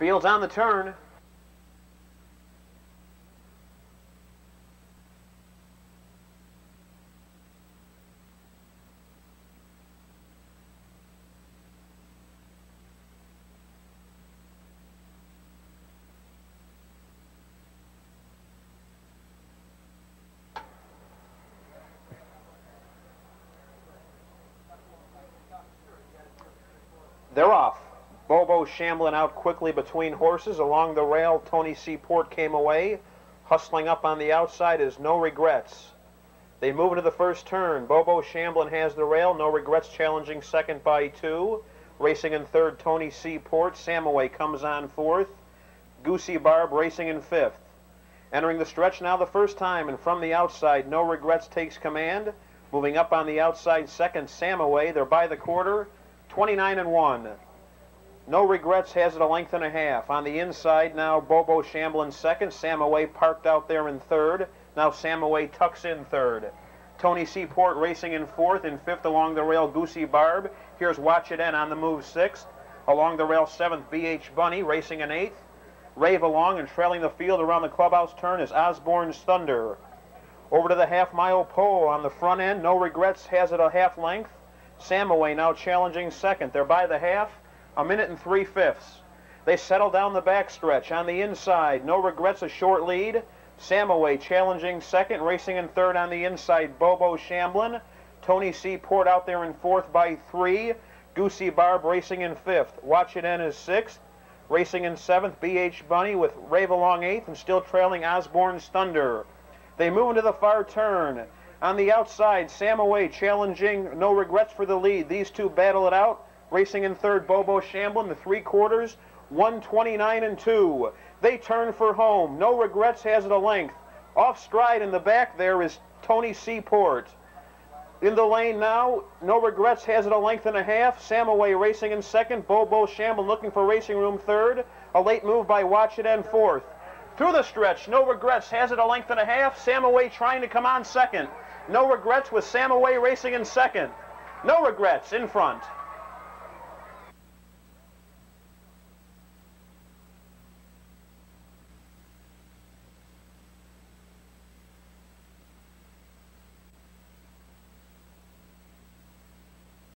Fields on the turn. They're off. Bobo Shamblin out quickly between horses. Along the rail, Tony Seaport came away. Hustling up on the outside is No Regrets. They move into the first turn. Bobo Shamblin has the rail. No Regrets challenging second by two. Racing in third, Tony Seaport. Samaway comes on fourth. Goosey Barb racing in fifth. Entering the stretch now the first time, and from the outside, No Regrets takes command. Moving up on the outside, second, Samaway. They're by the quarter. 29 and 1. No regrets has it a length and a half. On the inside now, Bobo Shamblin second. Samaway parked out there in third. Now Samaway tucks in third. Tony Seaport racing in fourth. In fifth along the rail, Goosey Barb. Here's Watch It In on the move sixth. Along the rail, seventh, BH Bunny racing in eighth. Rave along and trailing the field around the clubhouse turn is Osborne's Thunder. Over to the half mile pole on the front end. No regrets has it a half length. Samaway now challenging second. They're by the half, a minute and three fifths. They settle down the backstretch on the inside. No regrets, a short lead. Samaway challenging second, racing in third on the inside. Bobo Shamblin. Tony Seaport out there in fourth by three. Goosey Barb racing in fifth. Watch It In is sixth. Racing in seventh, BH Bunny with Rave along eighth and still trailing Osborne's Thunder. They move into the far turn. On the outside, Samaway challenging, no regrets for the lead. These two battle it out. Racing in third, Bobo Shamblin, the three quarters, 129 and 2. They turn for home. No regrets has it a length. Off stride in the back there is Tony Seaport. In the lane now, no regrets has it a length and a half. Samaway racing in second. Bobo Shamblin looking for racing room third. A late move by Watch It In fourth. Through the stretch, no regrets has it a length and a half. Samaway trying to come on second. No regrets with Samaway racing in second. No regrets in front.